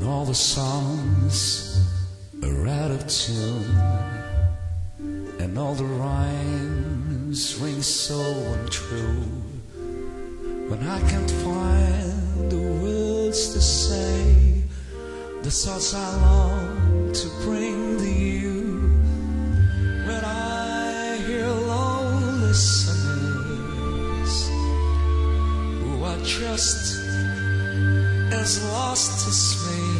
When all the songs are out of tune and all the rhymes ring so untrue. When I can't find the words to say, the thoughts I long to bring to you. When I hear low listeners who are just as lost to me.